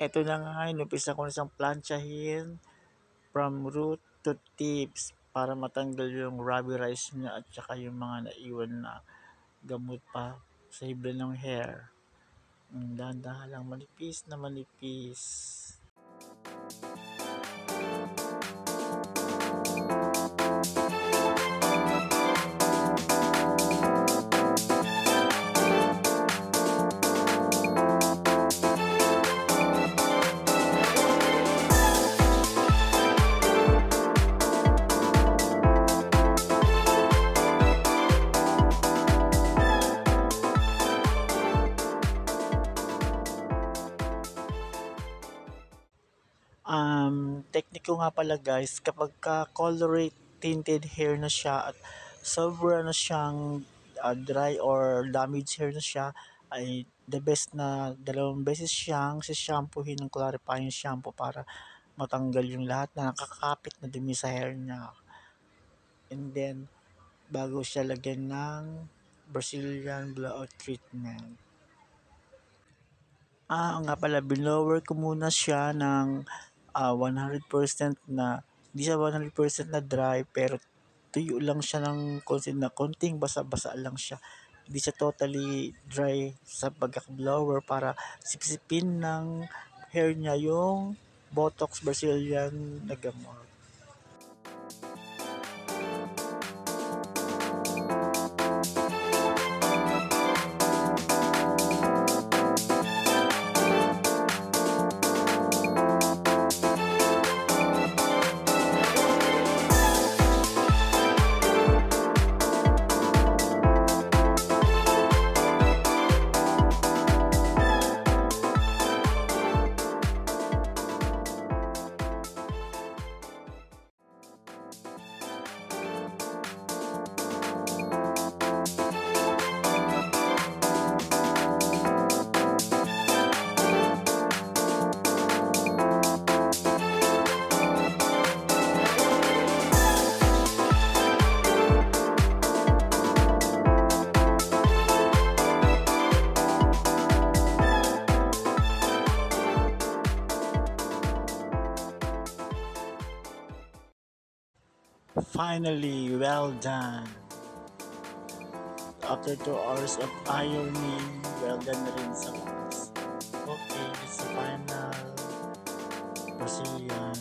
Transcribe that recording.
Eto na nga, inumpisa ko na siyang planchahin from root to tips para matanggal yung rubberized niya at saka yung mga naiwan na gamot pa sa hibla ng hair. Mm, Dahan-dahan lang, manipis na manipis. Um, technique ko nga pala guys, kapag ka colorate tinted hair na siya at sobra na siyang ah, dry or damaged hair na siya, ay the best na dalawang beses siyang shampoohin ng clarifying shampoo para matanggal yung lahat na nakakapit na dumi sa hair niya. And then, bago siya lagyan ng Brazilian blowout treatment. Ah, nga pala, binlower ko muna siya ng ah, 100% na, hindi siya 100% na dry, pero tuyo lang siya ng konti na konting basa-basa lang siya. Hindi siya totally dry sa pagka-blower para sipsipin ng hair niya yung Botox Brazilian na gamot. Finally, well done! After 2 hours of ironing, well done na rin sa wakas. Okay, it's final Brazilian